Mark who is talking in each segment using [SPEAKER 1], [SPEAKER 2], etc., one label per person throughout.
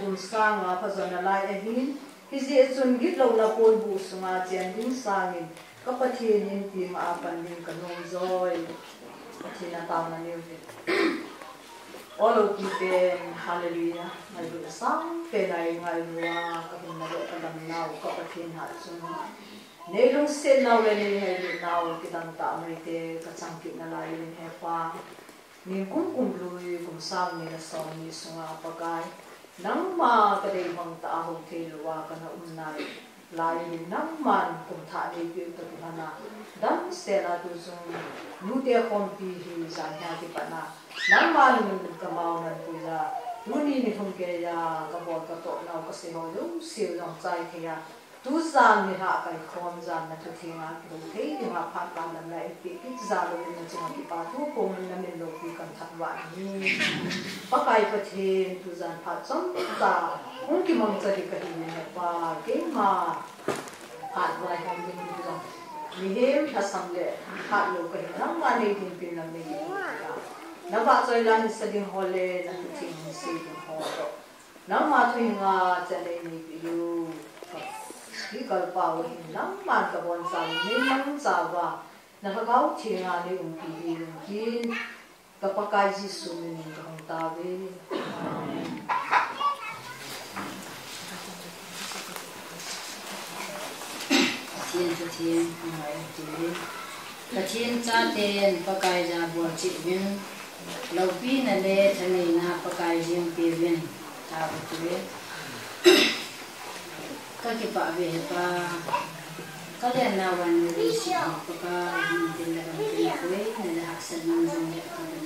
[SPEAKER 1] dul sang a pha zon lai a hin hi zi chun git lo la pol bu sunga chen ding sang in ka pathin in ti ma pan ding ka nom zoi. Pathin na taw na ni. All of the hallelujah ngai bu sang pe nai ngai wa ka hin na ro ka dam nau, ka pathin ha chun nei lung se nau le ni hai lu nau, ki dang ta mai te, ka chang ki na lai ni he pa. Ni kum kum lui, kum sang ni la song ni sunga pa kai nang ma ka dei bang ta ho te lwa wa ka na um nai lai ni nang man kum tha dei pi ta tu na dan se la tu zung nu te khom pi hi za nya ti pa na nang man ka ma na pu ya nu ni ni thong ke ya, ka bo ka to na ka se ho lu siêu dòng chai ke ya. Tu zan ni ha kai khom zan na tu thinga lu thei ni ha pha pa na lai pi ki lo pa na lo ni pa kai pa the ta un ki mong cha di ka ni ne pa ke ma ha wa hom ni ni le ha lo ka nang ma ni din pin na ni na ba choi lan sa na tu thing si ding ho do nang ma thu nga cha le ni pi lu khi cái bảo hình lắm cái bọn sao nên lắm sao cái gì ta
[SPEAKER 2] thiên cho thiên nói thiên cái thiên cha tiền bác ra bùa chị viên lâu pi nè lệ thân này na bác riêng pi viên ta bộ chị ka ki pa ve pa ka le na wan ri si pa ka hin tin la kan tin ko ne la aksan nan jong ya ka the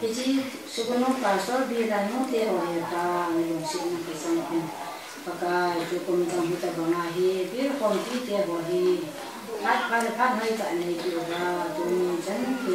[SPEAKER 2] ti ji su ko no pa so bi ra no te ho ya ta ne yo si na ka san pin pa ka ju ko mi jong ta ba ma hi bi ko ti te ho hi pat pa le pat hai ka ne ki ra tu ni jan ki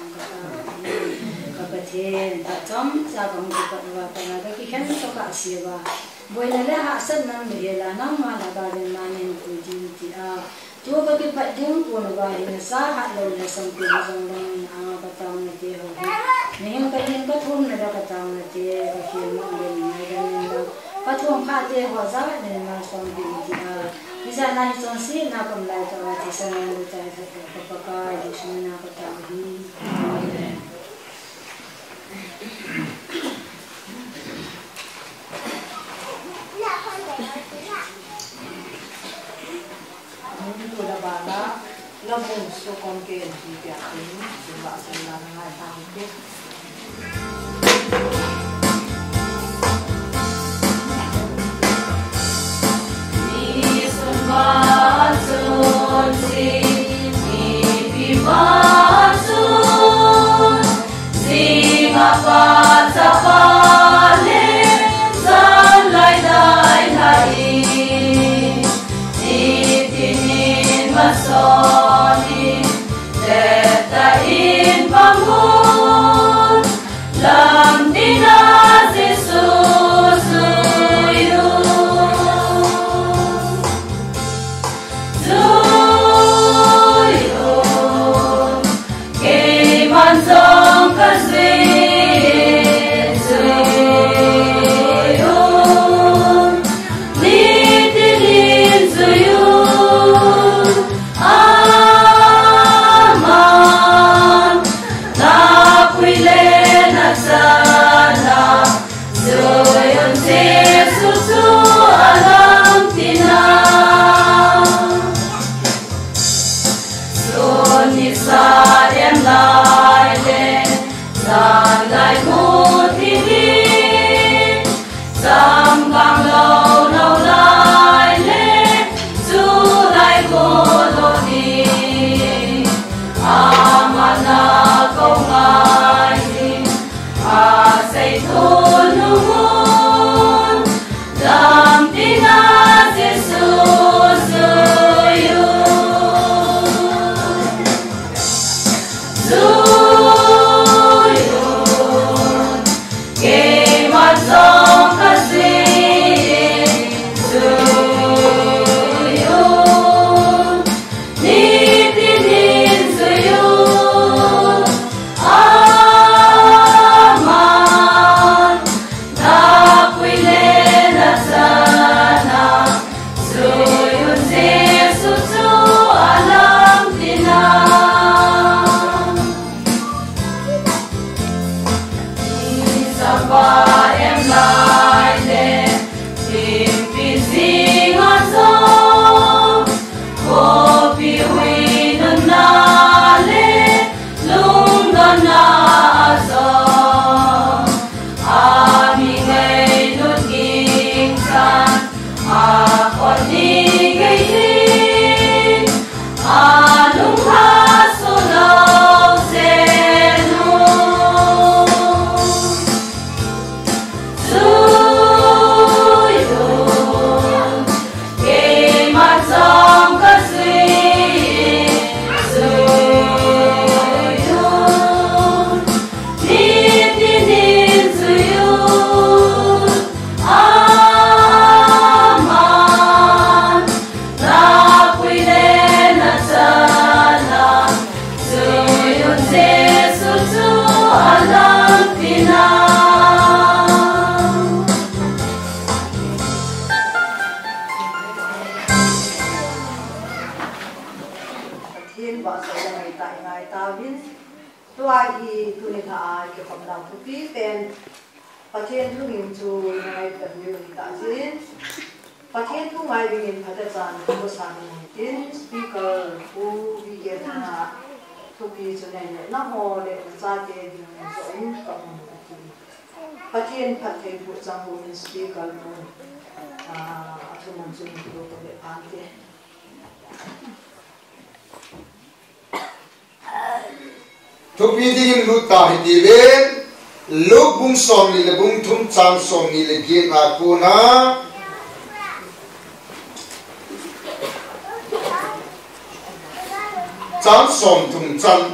[SPEAKER 2] na ka ka pa the ta chom cha ka hong ki pa wa pa na ka ki khen to ka si ba bồi là lẽ hạ sân năng người là năng mà là bà đến mà nên của chị chị à chú có cái bạch tiếng của nó bài là xa hạ lâu là xong tiền xong đang à cái tao này kia rồi nhưng cái những cái thun này là cái tao này kia cái kia mà lên này cái nên là cái thun khác kia họ giá nên là xong tiền chị à bây giờ này xong xí nào cầm lại cho chị sang ăn được trái phải phải phải cái cái gì nào cái tao đi
[SPEAKER 1] tu la ba la la bung so kon ke ti pia ni su ba sa la na ta ke
[SPEAKER 3] Soni,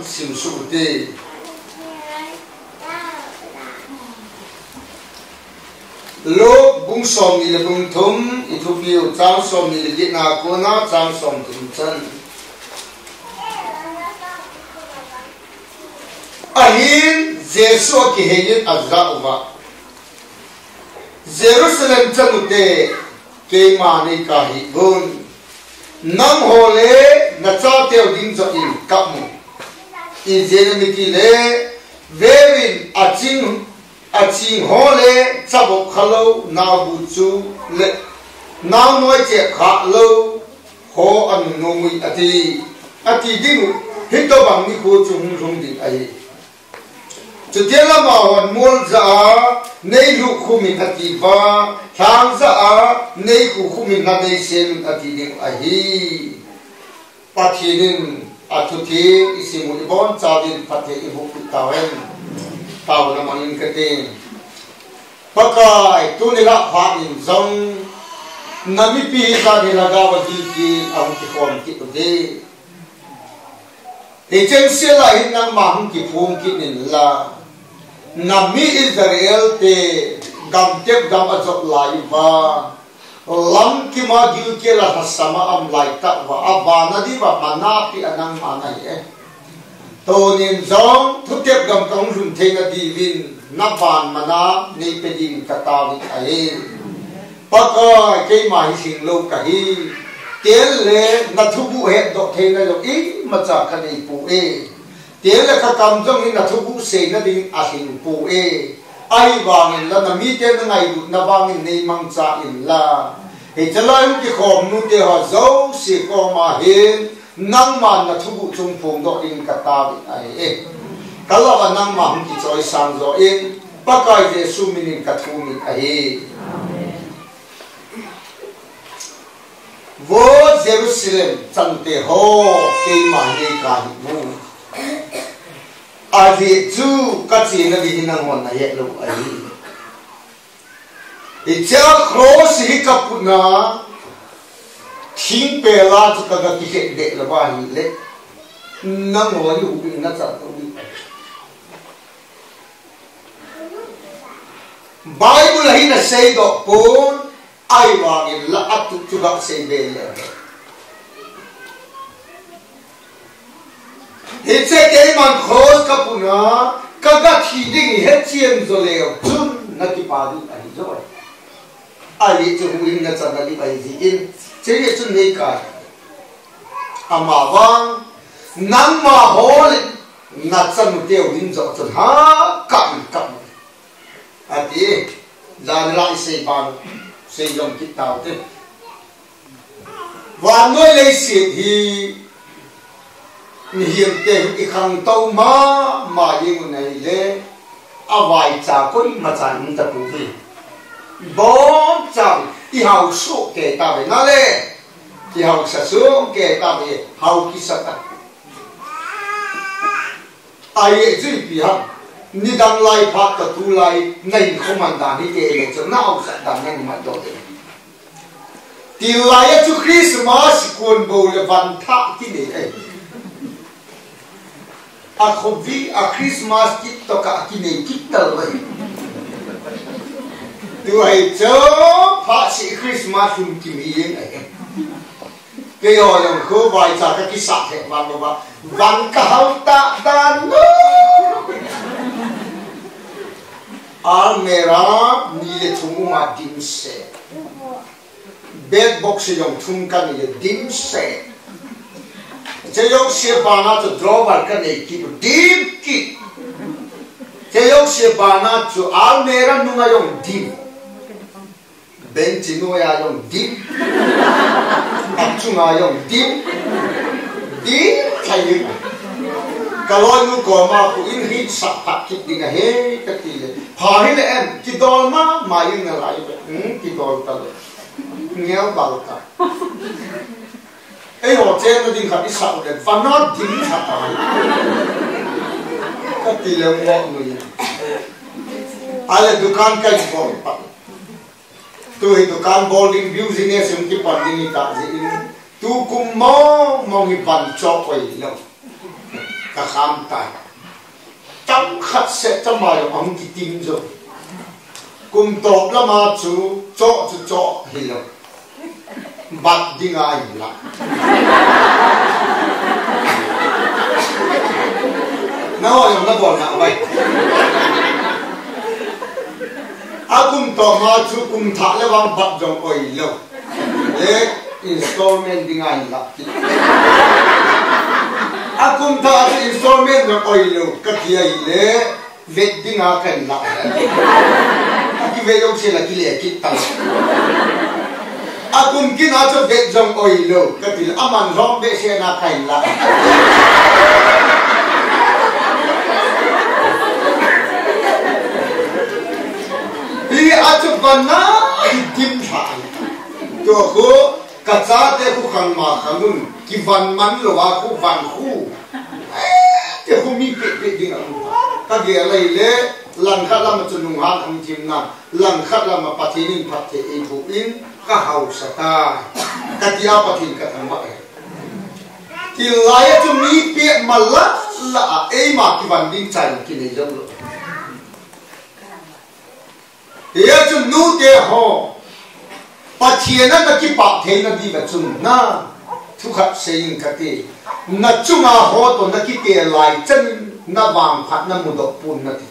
[SPEAKER 4] sim su te lo bung som ni le bung thum i thu biu chan som ni le gi na ku na chan som thum chan ahin jesu ki heyin azra uva Jerusalem chamute ke mani ka hi gun nam hole na cha teo ding zo in in i jeremy ki le, verin aching aching hole chabo khalo na bu chu le. Na noi che kha lo, ho an no mi ati ati ding hito bang ni ko chung rung ding ai chu te la ma wan mol za nei lu khu mi ati ba. Thang za nei khu khu mi na nei sen ati ding ai hi. Pa thi a thu thi isi mu bon cha din pa the i bu ku ta wen ta wa ma nin ka te pa kai tu ni la pha in zong na mi pi sa ni la ga wa di ki ang ki khom ki tu de thì trên xe là hiện năng mà không phung phun kịp nên là. Nami Israel te gam tep gam ajot lai va lam ki ma gil ke la hasama am lai ta wa abana di va mana pi anang mana ye to nin zong, thu tiep gam kong run the na di vin na ban mana ni pe din ka ta vi ai e. pa ka ke ma hi sing lo ka hi. Tel le na thu bu he do the na lo i, ma cha ka nei pu e. Tel le ka kam trong hình na thu bu se na đình a hình pu e ai vàng in là na mi tên na ngày na vàng in nei mang cha in la thì cho lại cái khom nu te ha dấu si ko mà hiền nang man là thu bu chung phùng đó in cả ta bị ai e cả là và nang ma hum ki choi sang zo in. Pakai Yesu minin cả thu min ai vô Jerusalem chẳng thể ho cái mà đi à hi chú các chu nó chi na ngon này ye luôn ai e cha khó sĩ cấp na thiên bề la cho các cái ki he là la ba hi le na ngo yu bi na cha to bi Bible hi là say do bốn, ai wa ngi la atu chu các say bề le hết sẽ cái mà khó cấp phụ nữ các cái thị định hết chiêm rồi đều chun, nó kỳ bà đi ấy rồi. Ai đi chung in nó chẳng là đi bài gì in chế cái chun này cả. À mà vang nắng mà hồ lên nó chẳng một tiêu hình rồi chân ha cầm cầm à se bàn se dòng ki tao thế và nuôi lấy xiết thì hiểm te cái khang tàu mà mà yên này le à vài cha koi mà cha những tập vụ gì bo chẳng thì hau số kể ta về nó le thì hau sẽ su kể ta về hau ki sa ta. Ai ji pi ha ni dang lai phát ka tu lai không khoman da đi kể để cho na au sa dang nang ma do te ti lai chu christmas kun bầu là văn tha cái này ai a khovi a christmas kit to ka ki nei kit tal lai tu ai cho pha si christmas hum ki mi yen ai. Cái hồi yang khu vài cha cái cái sạc hệ văn mà văn cả hậu ta đàn no al mera ni le thung ma dim se. Bed box yong thung ka ni dim se che yong se ba na to drawer ka ne ki dim ki che yong se ba na to al mera nu nga yong dim ben chi nu ya yong dim ap chu nga yong dim dim khai yin kaloi nu ko ma ku in hi sa pat ki ding he ka ti le pha hi le em ki dol ma ma yin na lai be hm ki dol ta le ngel bal ka ei ho chen na ding kha i sa le fa na dim sa ta ka ti le mo nu yin ale dukan ka ko pa tu hi dukan bowling business yung ki pan ni ta ji in tu kum mo mo ngi pan chok wai lo ka kham ta chăm khát sẽ cho mày ông ki tim rồi. Cùng top la ma chu cho chu cho hi lo bắt đi ngay là nó hỏi nó bon nào vậy. À cũng to ma, chú kum thả lấy vang bắt giống oi lâu. Để installment đi ngay là à kum thả lấy installment jong oi lâu. Cái gì ấy để vết đi ngay cái là cái về ve sẽ là cái ki le tao akun kin a cho vet jong oi lo ka til aman rom be se na kan la hi a cho van na hi tim tha to ko ka cha te ku khang ma khangun ki van man lo wa ku van khu te ku mi pe pe ding a ka ge lai le lan khat ma chu nung ha khang chim na lan khat ma pa thi ning phat te e bu in ka hau sa ta ka ti a pa thin ka thang ma ti lai chu mi pe ma la la e ma ki van ding chai ki nei jam lo ye chu nu te ho pa thien na ka ki pa the na di ba chu na thu khat se yin ka ti na chu nga ho to na ki te lai chen na wang phat na mu do pun na ti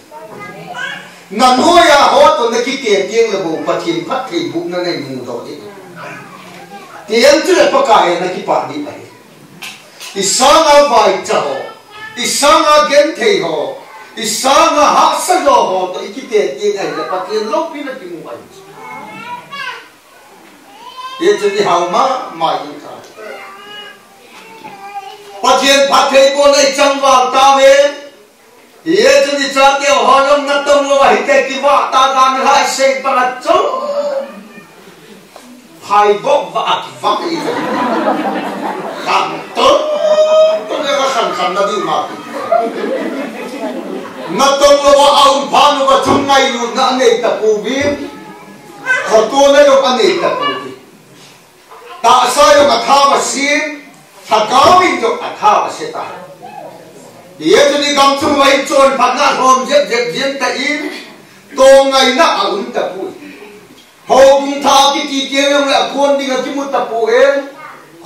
[SPEAKER 4] na nu ya ho to na ki te tieng le bu pa thien phat thei bu na nei mu do ti tieng chu le pa ka ye na ki pa di ba isanga vai cha ho a gen thei ho a ha sa lo ho to ikite tieng ai le phát tien lo pi na ti mu ai ye chu di hau ma ma yin ka Phát tien phat thei bo nei chang wang ta ve ye chu di cha tiêu ho long na tông lo hi te ki wa ta gan hai se pa chu hai bok va ak va i kham to to le va kham kham na di ma na tông lo wa aun pa no wa chung ngai lu na nei ta pu vi kho tu na yo ka nei ta pu ta sa yo ka tha ma sin tha ka wi ka tha ma se ta ye gì ni gam chung wai chon phat na hom jep jep jin ta in to ngai na a un ta pu hôm tha cái kỳ tiếng ông là quân đi ở cái một tập bộ em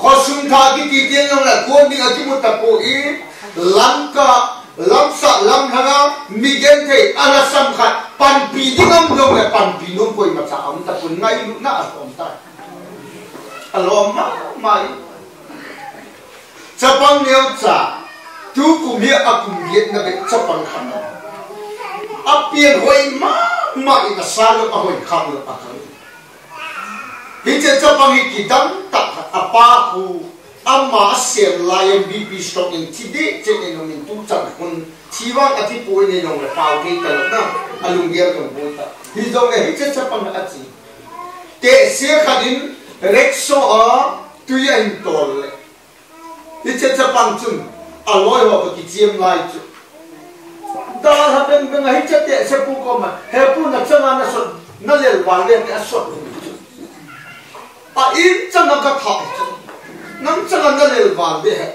[SPEAKER 4] khó sung tha cái kỳ tiếng ông là quân đi ở cái một tập bộ em lắm cả lắm sợ lắm thằng mi gen thế ala sam khát pan pi đi ngâm ngâm là pan pi nôm quay mà sao ông tập bộ ngay lúc nào ông ta alo mà mày chấp bằng nêu chú cùng hiệp à cùng hiệp là cái chấp bằng khăn à, tiền hồi mà à ina khăn là à khăn lo a chấp bằng che cho pang hi à ba ta à hu xem lại em bị bị stock in chỉ để che ne nó mình tu chan chỉ chi à a ti pu nó no la pau cái đó à lùng ger ko bu ta hi zo ne hi che cho pang a chi te se khadin rekso a à tuy anh tol le hi giờ chấp bằng chung a loi ho ki chiem lai chu da ha ben ben hi che te se pu ko ma he pu na changa na so na le wa le te so a in changa ka tha nam changa na le wa be he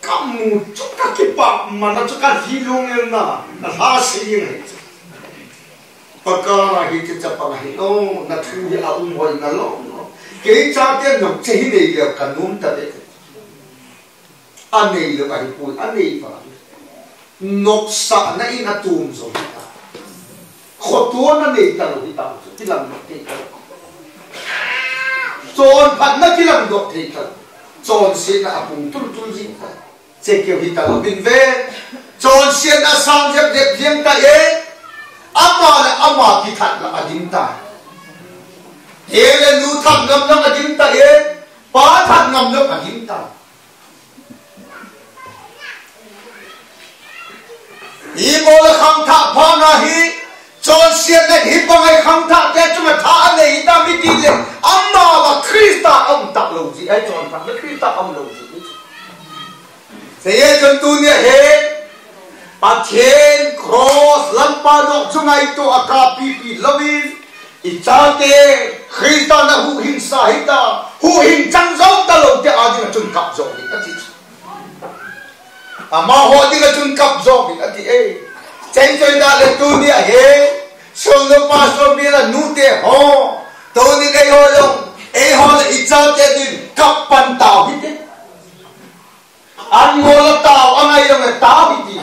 [SPEAKER 4] ka mu chu ka ki pa ma na chuka hi lu nge na na ha si yin he pakara hi che cha pa hi no na thu hi a um hoi na lo ke cha te no che hi ne ya kanun ta de anei le vai pui anei pa nop sa na in atum zo ta. Khotua na nei ta lo ta ti lam no te ta. Chon phat na ki lam do te ta. Chon se na apung tul tul jin ta. Che ke hi ta lo bin ve chon se na sang jep jep jeng ta ye ama la ama ki that la adin ta. Ele nu tham ngam ngam adin ta ye pa that ngam ngam adin ta. Hi mo la không tha pha na hi chon sian na hi pa ngai tha te chúng ta tha ne hi ta mi ti le amma la krista ta lo gì, ai chon tha na Christa am lo gì? Thế ye chon tu ne he pa chen cross lam pa no tu ngai to aka pi pi lovin i cha te Christa na hu sa hít ta. Hu hin chang ta ama ho di ka chun kap zo bi ati e chen choi da le tu ni he so no pa so bi la nu te ho to ni kai ho lo e ho le i cha te din kap pan tao bi te an mo la tao ang ai yong ta bi ti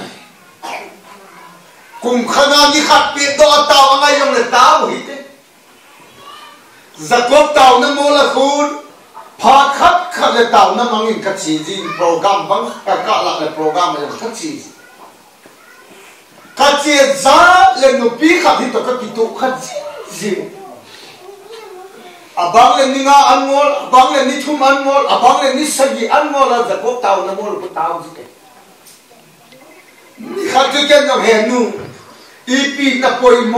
[SPEAKER 4] kum khana ni khat pi do tao ang ai yong le tao hi te zakop tao na mo la khun พาคัดขัดเลยเต่านั่นมังอินคัดชีจีโปรแกรมบังกะกะละเลยโปรแกรมมันคัดชีคัดชีจ้าเลยนุปีขัดที่ตัวกัดตุคัดชีอาบังเลยนิงาอันมอลอาบังเลยนิทุมอันมอลอาบังเลยนิสกีอันมอลแล้วจะพบเต่านั่นมอลพบเต่าสิเกขัดจุดเกินยังเห็นนูอีปีนับปอยโม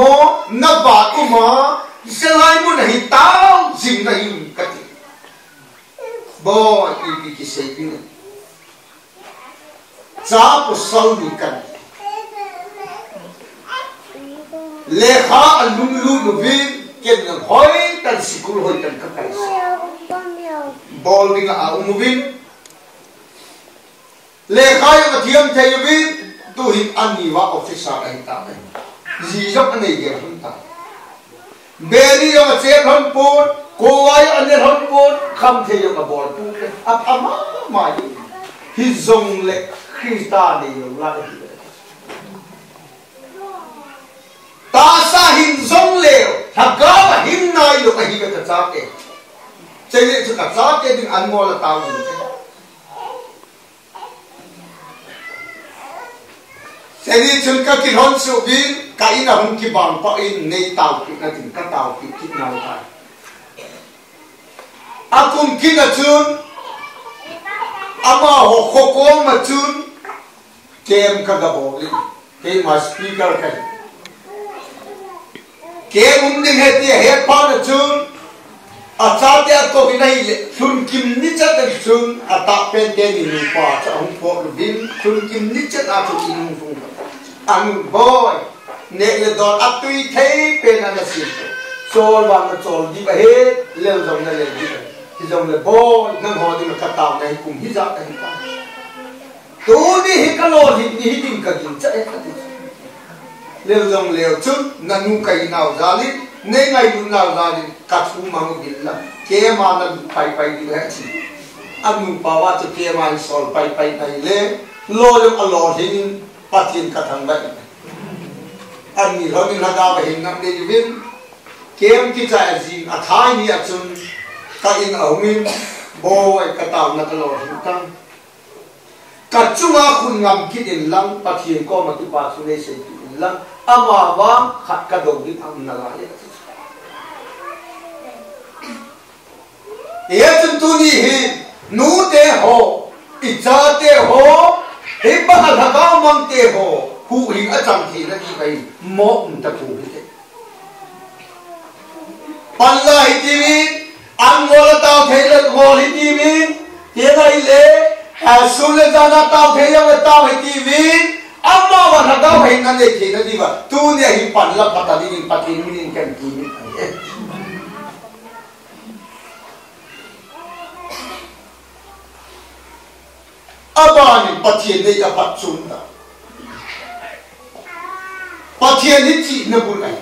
[SPEAKER 4] นับบาตุมาสลายมุนให้เต่าจิงได้ยินกัด bo ipi ki shaping cha po sal ni kan le kha alum lu nu vin ken ng hoi tan sikul hoi tan ka kai bol ding a um vin le kha yo ka thiam the yo vin tu hin ani wa officer ai ta ji jok ani ge hun ta beri yo ka che hon put cô ấy anh em hâm mộ không thể dùng cái bol tu cái à à mà gì? Hi dùng lệ khi ta đi dùng lại. Ta sa hin dùng lệ thằng cá mà hin này dùng cái hi cái thật cái chơi lệ cho thật sao cái đừng ăn ngon là tao dùng thế, thế đi chúng ta kinh hôn sự biến cái nào không kịp bằng bao in nei tao kịp là tình các tao kịp kịp nào phải akum kina chun ama ho khoko ma chun kem ka ga boli ke ma speaker ka ke um din he ti he pa na chun a cha te ko ki nai le. Chun kim ni cha ta chun a ta pen ke ni ni pa cha hum po lu bin. Chun kim ni cha ta chu ki nu fu an boy, ne le do a tui thei pe na na si. Chol wa na chol di ba he le zong na le di ba thì dòng lại bò nâng họ thì mà cắt tàu này, cùng hít ra cái hít ra tú đi hít cái lô thì đi hít tìm cái gì chạy cái đi liều dòng liều trước là nu cái nào ra đi nên ngày nu nào ra đi cắt phu mà một biết là kia mà là phải phải đi hết chỉ ăn nu bảo cho kia mà sol phải phải này lên lô cho cái lô thì bắt tiền cắt thằng vậy ăn nhiều hơn là đào về hình năm đi viên kiếm cái trái gì à thái như à chung ka in awmin bo ai ka taw na ka lo hin tang ka chunga khun ngam kit in lang pathian ko ma tu pa su nei sei tu lang ama wang khat ka dong din ang nala ya ye chun tu ni hi nu te ho i cha te ho he ba ha ga mang te ho hu hi a chang thi na ni kai mo um ta ku hi te pan la hi ti mi ang mo la tao the la mo hi ti mi te ngai le a su le da na tao the ya tao hi ti mi amma wa na ga hai na le ke na di ba tu ne hi pan la pata di ni patin ni kan ki ni abani patien ne ya pat chun da patien ni chi na bu ai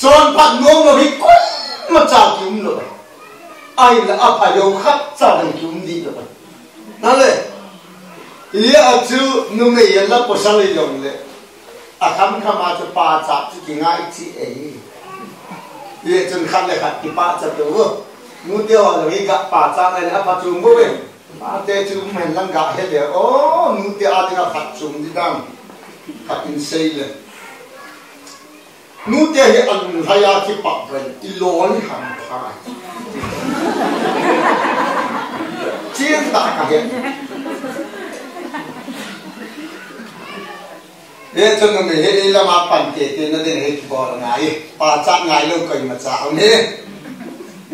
[SPEAKER 4] chon pat ngom lo hi ko mà trả kiếm rồi ai la apa yo khat được dang kim di lo na le ye a chu nu là ye la lại dùng le à khám khám mà cho ba trả cha chu ki chị ấy. Ý chân chun lại le khat ba trả được không nu tiêu là cái gạ bà này là ba chung bố bên. Ba tê chùm mình lăng gạ hết rồi ô nu tiêu à thì là phạt chung đi đăng. Phạt in xây lên. นู่เตยอันทายาที่ปักเป็นอิโลนี่หันพายเจียนตากันเห็นเอ๊ะจนมันเฮ้ยละมาปั่นเตะเตะนั่นเองเฮ้ยบอลไงป่าจักไงลูกก็มาจากนี่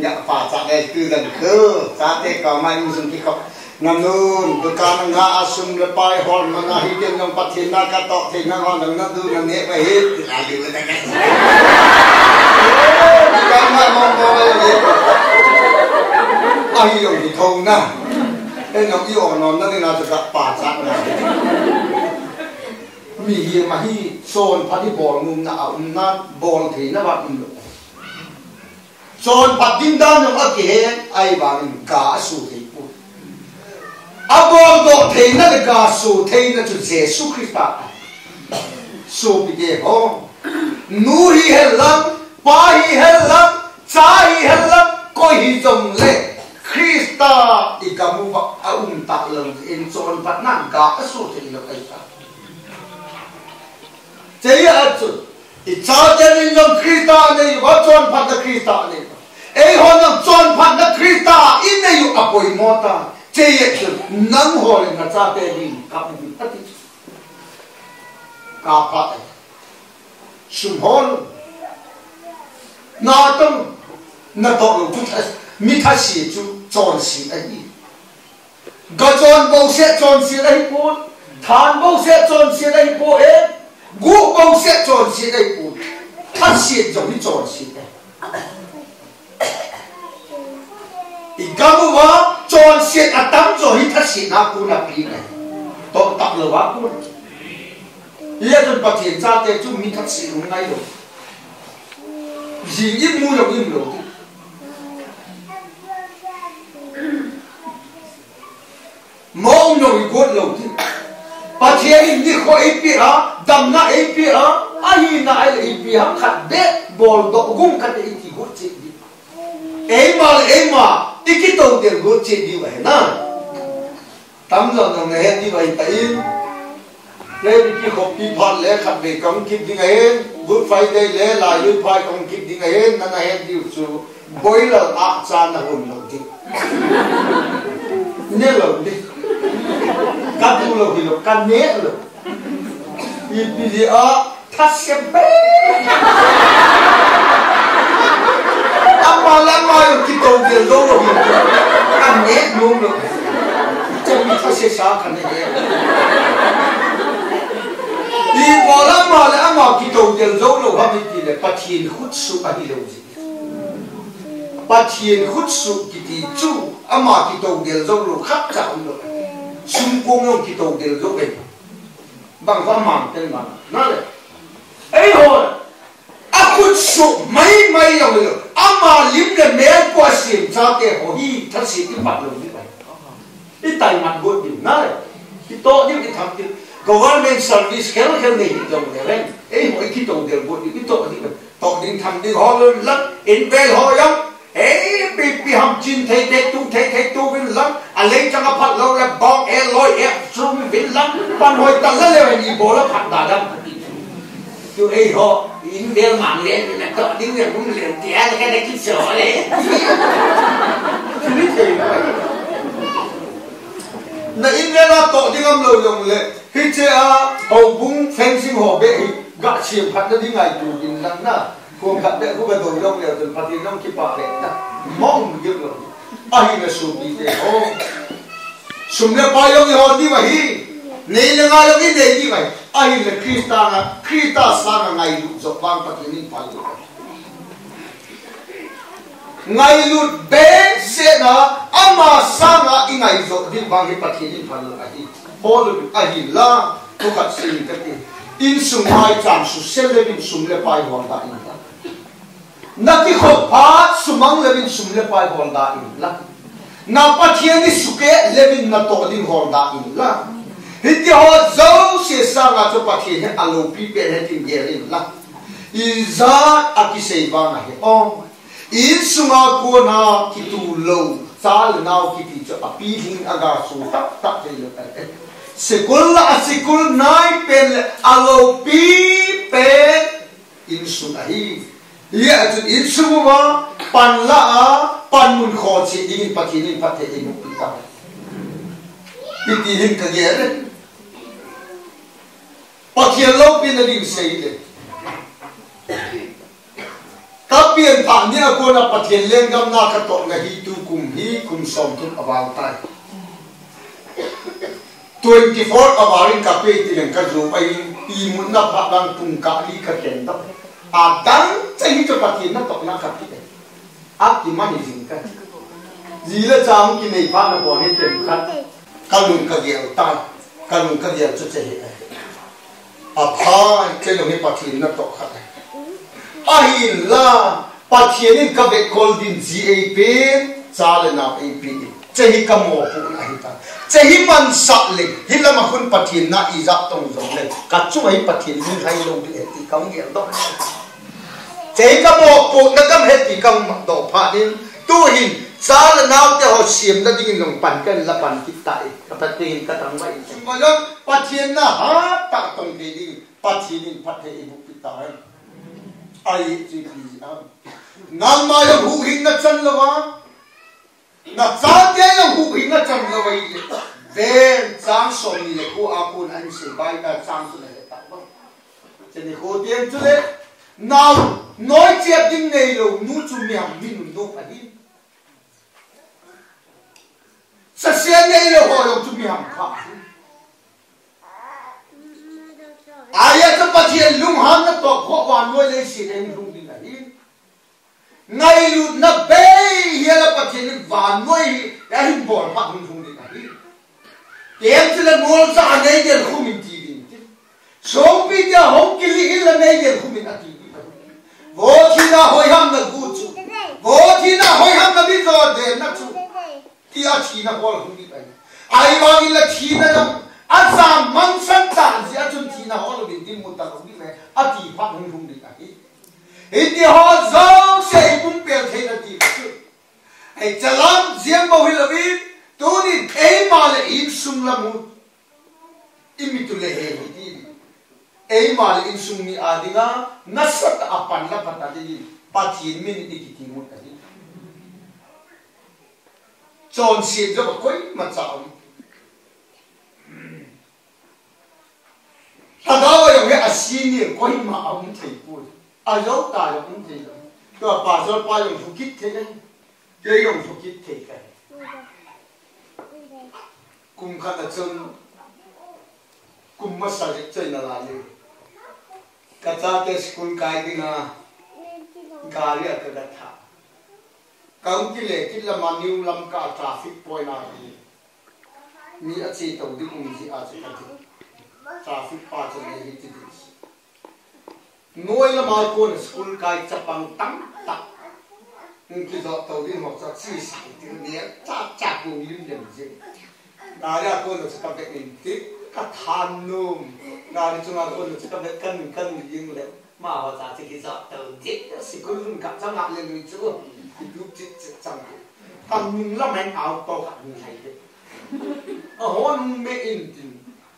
[SPEAKER 4] ยากป่าจักไงคือกันคือจ้าเตะก็ไม่อยู่สุนที่เข nam nun bu ka na nga asum le pai hol ma na hi ten ngam pat hin na ka to te na ngon na du na ne ba hi la li ba ta ka ka ma mo mo le le ai yo ki thong na e no yo no na ni na ta pa cha na mi hi ma hi son pa di bol num na um na bol the na ba um chọn bắt tin đan trong ác kế ai bằng cả số thế phụ à bọn do thế na là cả số thế nó chú Giêsu Christ số bị ghê ho nu hi he lắm pa hi he lắm cha hi he lắm ko hi jong le trồng i ka mu ba a um tak lang in chon pat nan cả su thế nó kai ta. thế chu i cha chân in trong Christa này wa chon pat được Christa này ei ho nang chon pat na krista in nei yu apoi mota che ye chu nang ho le na cha pe ni ka pu ta ti ka pa sum hol na tong na to lu tu ta, mi tha si chu chon si ai ga chon bo se chon si ai pu than bo se chon si ai pu e gu bo se chon si ai pu tha si jo ni chon si ai igamu wa chết à tắm rồi hít thật xịn na ku na pi ne to tak lo quá ku lẽ don pa thiên cha te chu mình tha si không ngai lo gì im mua được im lo mo no i god tiền, ti pa thiên ni ko i pi na ít pi ha ai na ai i pi ha khát de bol do gung khát ít ti god chết đi. Ei mà ei mà iki tong tiền go che đi vậy na tam giờ nó nghe đi vậy tại lấy đi cái hộp đi phát lẽ khát về công kịp đi ngay good friday lẽ là yêu phải công kịp đi na na này đi su bôi là ác cha nó hồn lâu đi nhớ lâu đi cắt tu lâu thì lâu cắt nhớ lâu đi đi đi biết, thắt xem bé amma la ma yo ki to de lo lo hi kan ne lo lo không biết ta se sa kan ne di bo la ma la amma ki to de lo lo ha mi ti le pa tien khut su a hi lo ji pa tien khut su ki ti chu amma ki to de lo lo khap cha lo sum kong yo ki to mà lim để mẹ qua sim cho te hồ hi thật si cái mặt lùng như vậy. Cái tài mặt gội điểm na le to như cái thằng kia. Government service kel kel nei hi để le ấy ei khi ki để del go cái to di to đến tham đi ho lên lắm, in về ho yam ấy bị bị hầm chín thấy thấy tu thấy thấy tu bên lắm à lấy cho nó phát lâu là bong e loi e lắm, ban hội tận rất là le bộ nó phạt la phat kêu
[SPEAKER 5] ấy họ in bel mạng liền là có đi việc cũng
[SPEAKER 4] na in le la to ding am lo yong le hi che a ho bung fencing ho be ga chi phat na ding ai tu in nang na ko khat de ko ga do yong le tun phat yong ki pa le ta mong ge lo a hi na su bi de ho sum le pa yong ho di ba hi nei le nga yong i nei di ba a hi le krista na krista sa na ngai lu zo bang pa ni pa lu ngai lut be se na ama sanga ingai zo din bang hi pathi din phal a hi hol a hi la to ka sin ka ti in sum mai cham su sel le bin sum le pai hon da in na ki kho pa sumang le bin sum le pai hon da in la na pathi ni suke le bin na to din hon da in la hiti ho zo se cho to pathi he alo pi pe he tin ge in la. In za akisei ba na he om in sunga ko na ki tu lo. Sal nau ki ti cho api hing aga su tak tak te lo ai sekul la, sekul nai pen alo pi pe in su na hi. Ya tu in su ma pan la a, pan mun kho chi ding pa ki ni pa te in pi ta. Pi ti hin ka ge re pa ki lo pi na ding sei le kapian pa ni ako na patien lenggam na kato nga hitu kum hi kum som tun awal tay 24 awarin kape ti leng ka zo ay imun na pa bang tung ka li ka ken da adang sa hi to patien na to na kapi ak ti mani jing ka zila chang ki nei pa na bo ni tem khat kalun ka gel ta kalun Ờ, ka gel cái đồng nghiệp a pha ke lo ni patien na to khat ahin la pathianin ka ve kol din ji a p lời nào a p chehi hi mo pu phụ này ta chehi pan sa lên. hi là mà khun pathian na ý giác tông giống lên cả ka ấy ai pathian ni hay lo di thì công nghiệp đó chehi ka mo phụ nó kam hết thì công mặc đồ phá din tu hin họ xiêm te ho lòng na cái là pan kan tại. Các ki ta các pathian vậy. Chúng ta nhớ lo thiên na, ha ta tong thiên đi pathian pathe ibu pi tại ai chỉ khi am nang mai là hữu hình na chân là wa na cha te là hữu hình na chân là vậy về sáng sớm thì cô le ko a kun an sáng bai ka chang su le ta ba tiền cho ko nào, nói chuyện ding này là nu chung miệng mình đâu phải đi. Sa se nei lo ho lo chu miam kha aya ta pathian lung han na to kho wan noi le si en lung ding ai ngai lu na be hi la pathian van noi ya hin bor pa lung lung ding ai tem chila mol sa nei del khum in ti ding so pi ja hom ki li il nei del khum in ati wo thi na hoi ham na gu chu wo thi na hoi ham na bi zo de na chu ti a thi na không đi di ai ai đi in la thi na azam mang san tan si achun thi na hol bin din muta ko ni me ati pa hung hung ni ai iti ho zo se pum pel the na ti chu ai chalam ziam bo hil bi tu ni ei ma le in sum la mu imi tu le he ti ei ma le in sum ni adinga nasat apan la pata di pathin min ni ki ti mu ta ni chon si jo ko ma chao Hadawa yung ya asini ko ma ang thei pu. Ayaw ta yung thei lo. Ko pa so pa yung fukit thei nei. Ke yung fukit thei ka. Kum ka na chon kum ma sa le chai na la le. Ka cha te school kai gì na. Gari ka da. Kaung ki le ki la ma niu lam ka traffic point a ni. Ni a chi tau di kum ji a chi ka di. traffic pa cho ne hi ti noi la ma ko ne school kai chapang tam tak nhưng khi đó tàu đi học cho chi si ti ne cha cha cùng lim điểm gì na ya ko được cha ka mình ti ka than num na ni chung ko ne cha cân cân kan yin mà họ ho cha chi ki tàu to ti si luôn gặp ka cha lên mình chưa lúc chết chết chẳng hạn thằng mình lắm anh áo tàu hạt mình hay thế à hôn mẹ in tin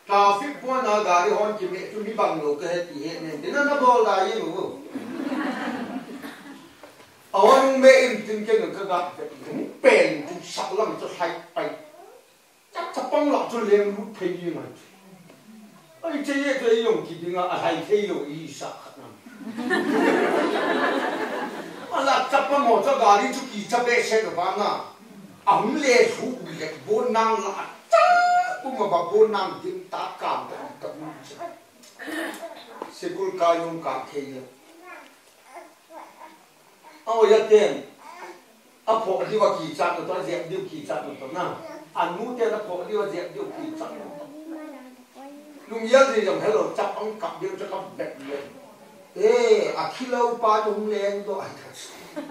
[SPEAKER 4] traffic qua na gari hôn chỉ mẹ chúng đi bằng lô cái thì hiện nên thế nó nó bol là như vậy à hôn mẹ in tin cái người cái gặp cái đúng bền đúng sắc lắm cho hay bay chắc chắc bông lọ cho liền lúc thấy như này ai chơi cái dùng chỉ tiếng à hay thấy rồi ý sắc là chấp mà một cho gà đi, chú kỳ chấp bé xe được bán à. Ống lê thú bị lệ bố năng là chá, cũng mà bà bố năng dính tá cảm đó tập năng chứ sẽ cũng ca nhung cả thế nhỉ ao ya tiền. À phổ đi vào kỳ chặt rồi tôi, dẹp điều kỳ chặt rồi tôi nào. À nu tiền là phổ đi vào dẹp điều kỳ chặt luôn nhớ gì rằng hello chấp ông cặp điều cho cặp đẹp liền bẹt lên ê à khi lâu ba chung lên đó ai thật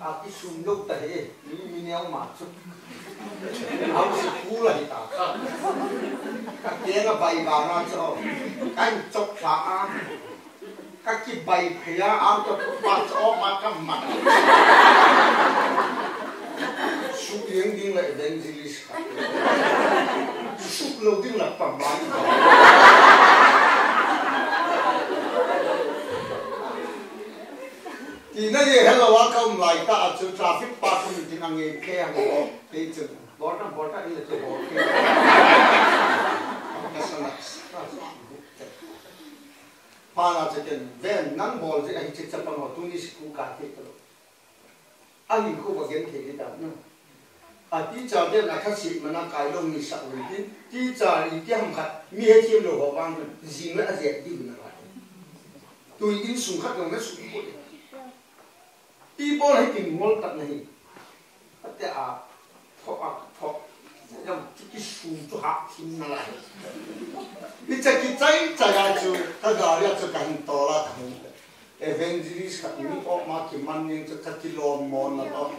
[SPEAKER 4] à cái sum lúc tệ mi mi neo mà chút áo sĩ cũ là gì ta các tiếng là bày bà nó cho anh chọc phá các cái bày phê áo cho bà cho mà cái mặt su tiếng tiếng lại evangelist su lâu tiếng là phẩm bán thì nó gì hello welcome lại ta ở chỗ traffic park mình chỉ năng nghe khe hàng bộ đi chừng. Bỏ ra bỏ ra đi là chỗ bỏ khe pa na che ken ven nang bol je ai che chapa no tu ni sku ka ke to ai ko ba gen ke ta no a ti cha de na kha si ma na kai lo ni sa wi ti ti cha ri ti ham khat mi he chim lo ho wang ji na a je ti na ba tu in su khat no na su people hay kinh he ti ngol tat na hi ate a pho a pho yang cái su cho hạ thiên mà lại. Đi chơi cái chơi chơi ra chú ta gà ra chú cảnh to là thằng evangelist khác những ốc mà cái man những chú các cái lom mòn là đó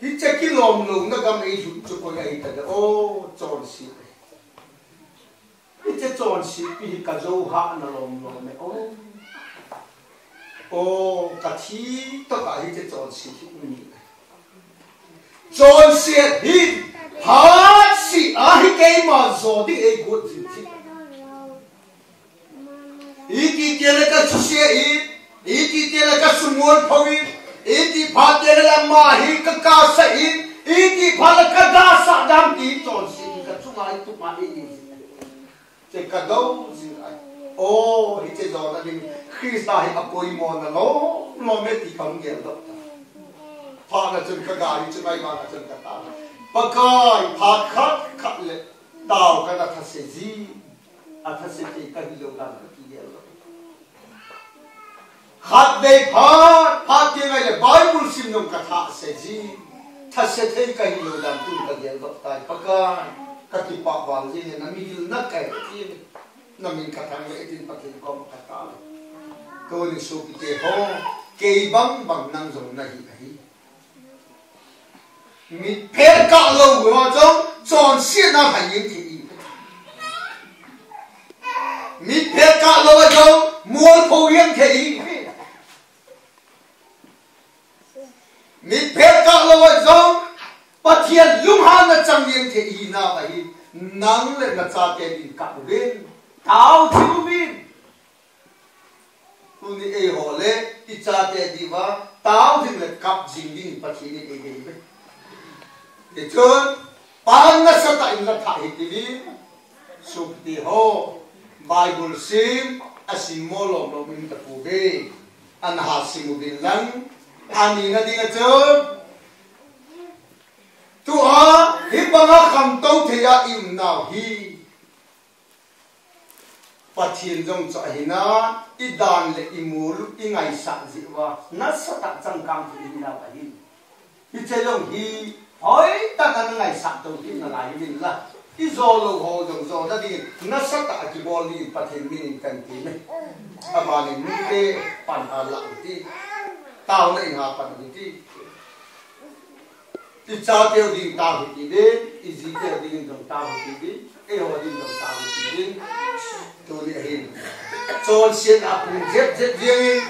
[SPEAKER 4] đi chơi cái lom lùng nó cầm ấy dùng chú có ấy ta đó ô, tròn xịt đi chơi tròn xịt bị cái dâu hạ nó lom lom này, ô ô cái thi tất cả đi chơi tròn xí thì cũng nhiều John said he hard si ahi kay ma zo di e good si si. Iti tiele ka susia i, iti tiele ka sumur pawi, iti pa tiele la ma hi ka ka sa i, iti pa la ka da sa dam di John si ka chunga i tu ma i i. Te ka do si ai. Oh, ite zo na ding Krista hi apoi mo ô, thì chế gió ta đi khi sa hi apoi mòn là nó nó mê thì không nghe được. pha là chân cả gà hi chân mai mà là chân cả ta bạc cái pha khát khát lệ. Đào cái là thật sẽ gì à thật sẽ chỉ cái hi lâu cả cái kia rồi khát đây pha pha kia ngay là bible sim nông cả thà sẽ gì thật sẽ thấy cái hi lâu làm tu cái gì đó tại bạc cái cái gì bảo vàng gì này nó mi nát cái kia namin katang le itin patin kom katal to ni su pite ho ke bang bang nang zong na hi hi mi pe ka lo wa zong zon xie na han yin ti yi mi pe ka lo wa zong mua po yang ke yi mi pe ka lo wa zong pa thiên lung han na chang yang ke yi na ba hi nang le na cha te ni ka wen tháo thiếu bên tu ni e hồ lệ ít cha tiền đi vào. Tao thì là cặp dính đi bắt thiên đi đi đi để chơn pan na sa ta in la tha hi ti vi sup ti ho bible sim asimolo lo min ta pu be an ha simu din lang ani na ding a chơn tu a hi ba nga kham to the ya im nào hi pathian jong cha hi na i dan le i ít i ngai sa ji wa na sa ta chang kam thi na ba hi ít che long hi hỏi ta ta ngày sạc đầu tiên là lại mình là. Ít do lâu hồ dòng do đó đi, nó sắp ta cái bò đi bắt hình mình cần tí này à mà mình đi để bàn hà lặng đi tao này hà bản đi ít cha tiêu đi, tao thì đi ít gì tiêu đi dòng tao thì đi cái hoa đi dòng tao thì đi tu đi hin cho xin áp dụng chết chết riêng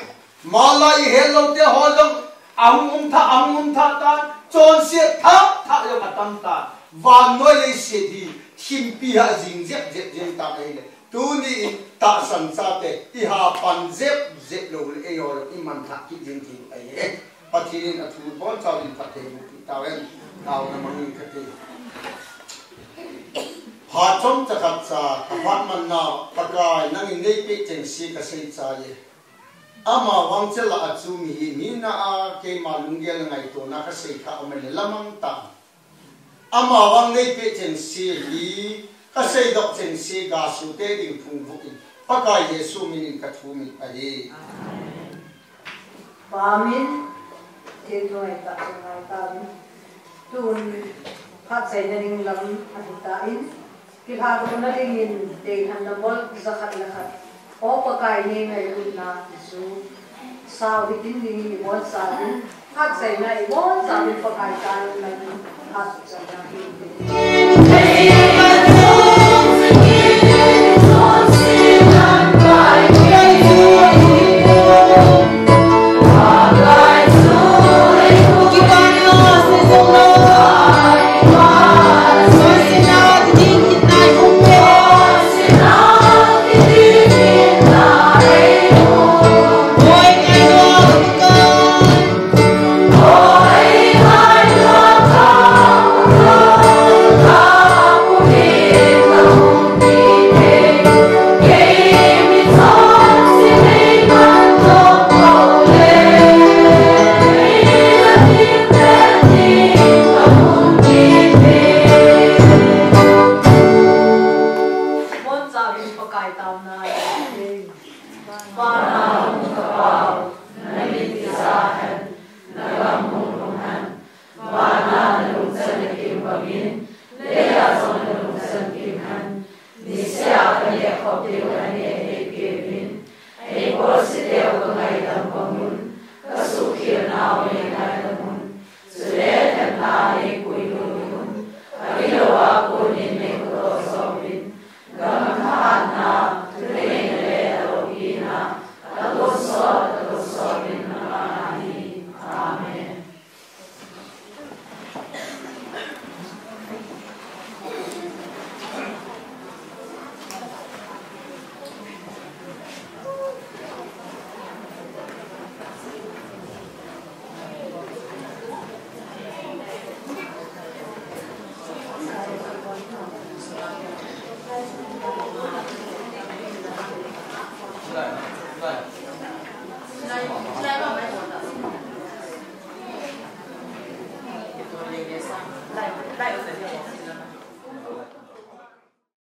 [SPEAKER 4] mà lại hết lâu tiêu hồ dòng ông ông tha, ông ông tha ta chọn xe tha tha cho mà tâm ta. Và nói lấy xe đi thim pi hạ dinh dép dép dép ta đây này. Tu ni ta san sa te i ha pan dép dép lo le e yo i man thak ki ding ki ai pathirin a thu bon chaw in pathe mu ki ta wen tao na mangin ka te Hatom ta khatsa kapat man na pakai nang ngai pe cheng si ka sei cha ye. Ama wangchel la achu mi hi mi na a ke ma lunggel ngai to na ka sei kha omel lamang ta. Ama wang ngai pe cheng si hi ka sei dok cheng si ga su te ding phung bu in. Pakai Yesu mi ka thu mi a ye.
[SPEAKER 1] Pamin te noi ta ngai ta. Tun phat sei na ning lam a ta in. Khi hà con nó đi nhìn để thằng nó bớt ra khát là khát ó có cái này này cũng là số sao thì tính đi muốn sao đi. Phát xảy này muốn sao đi có cái cái này phát xảy ra. đi sao đi có cái tao
[SPEAKER 3] này